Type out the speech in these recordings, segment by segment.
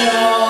show.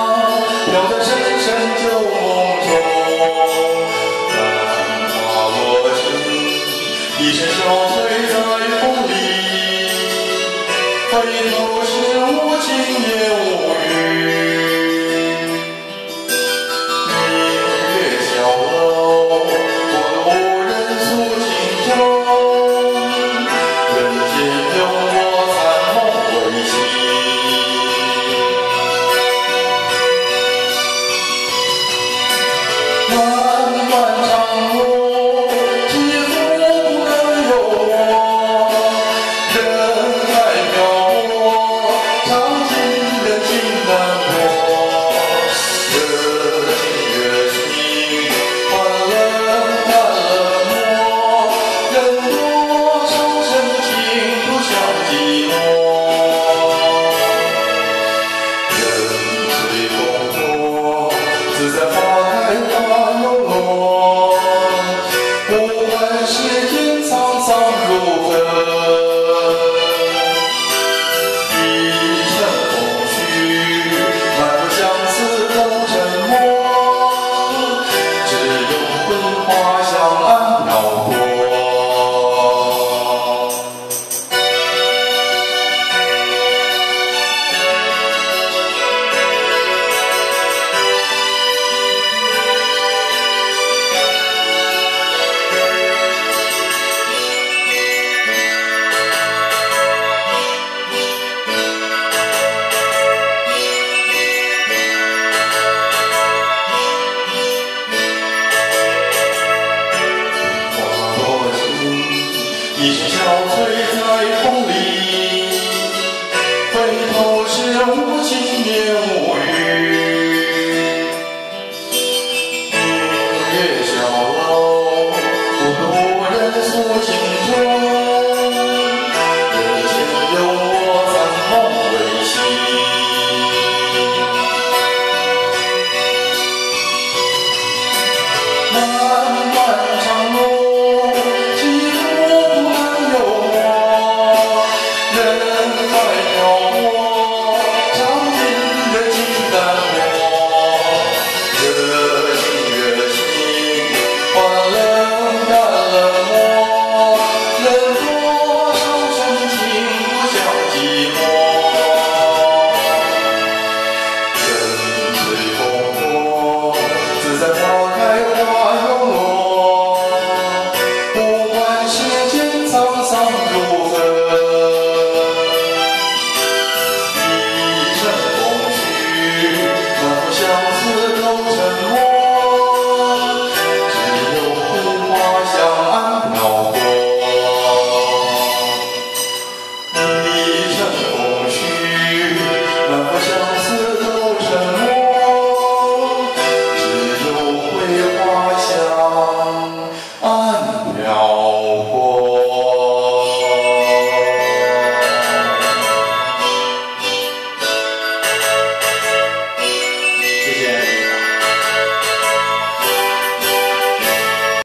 人来了。